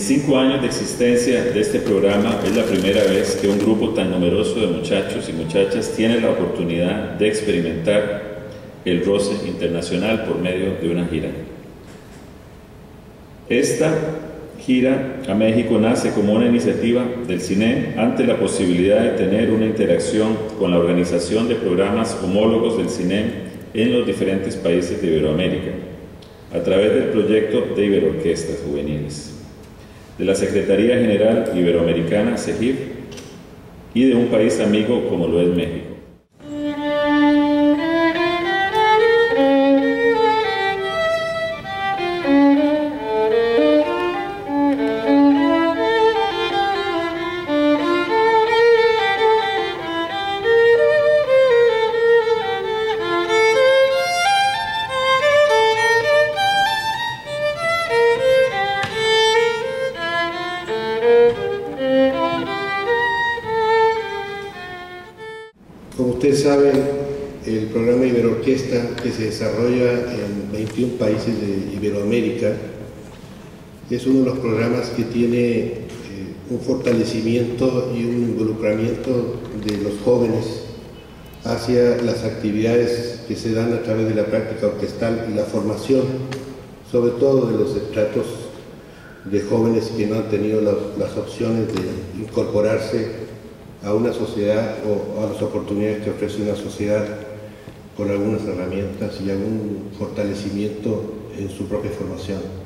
cinco años de existencia de este programa es la primera vez que un grupo tan numeroso de muchachos y muchachas tiene la oportunidad de experimentar el roce internacional por medio de una gira. Esta gira a México nace como una iniciativa del CINE ante la posibilidad de tener una interacción con la organización de programas homólogos del CINE en los diferentes países de Iberoamérica, a través del proyecto de Iberorquestas Juveniles, de la Secretaría General Iberoamericana, CEGIF, y de un país amigo como lo es México. Como ustedes saben, el programa Iberorquesta que se desarrolla en 21 países de Iberoamérica es uno de los programas que tiene eh, un fortalecimiento y un involucramiento de los jóvenes hacia las actividades que se dan a través de la práctica orquestal y la formación, sobre todo de los estratos de jóvenes que no han tenido la, las opciones de incorporarse a una sociedad o a las oportunidades que ofrece una sociedad con algunas herramientas y algún fortalecimiento en su propia formación.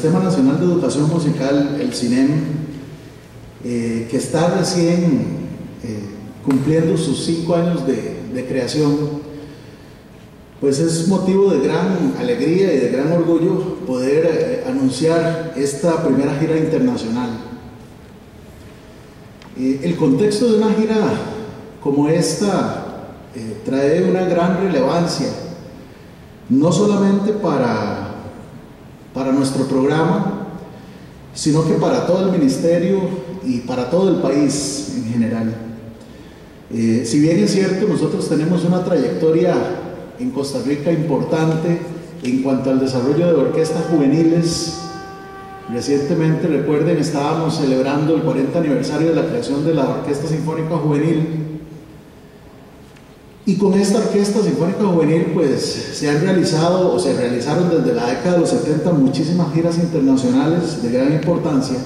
Sistema Nacional de Educación Musical, el CINEM, eh, que está recién eh, cumpliendo sus cinco años de, de creación, pues es motivo de gran alegría y de gran orgullo poder eh, anunciar esta primera gira internacional. Eh, el contexto de una gira como esta trae una gran relevancia, no solamente para, para nuestro programa, sino que para todo el ministerio y para todo el país en general. Eh, si bien es cierto, nosotros tenemos una trayectoria en Costa Rica importante en cuanto al desarrollo de orquestas juveniles. Recientemente, recuerden, estábamos celebrando el 40 aniversario de la creación de la Orquesta Sinfónica Juvenil. Y con esta Orquesta Sinfónica Juvenil, pues se han realizado o se realizaron desde la década de los 70 muchísimas giras internacionales de gran importancia.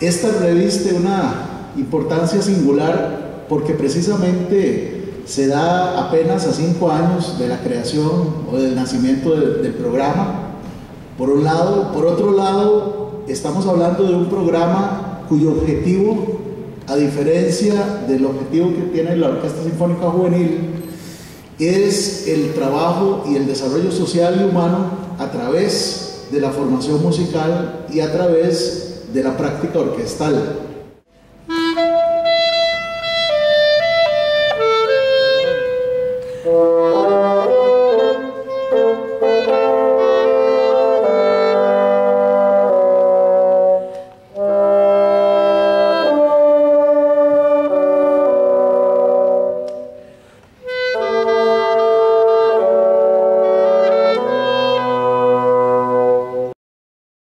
Esta reviste una importancia singular porque precisamente se da apenas a cinco años de la creación o del nacimiento de, del programa. Por un lado, por otro lado, estamos hablando de un programa cuyo objetivo, a diferencia del objetivo que tiene la Orquesta Sinfónica Juvenil, es el trabajo y el desarrollo social y humano a través de la formación musical y a través de la práctica orquestal.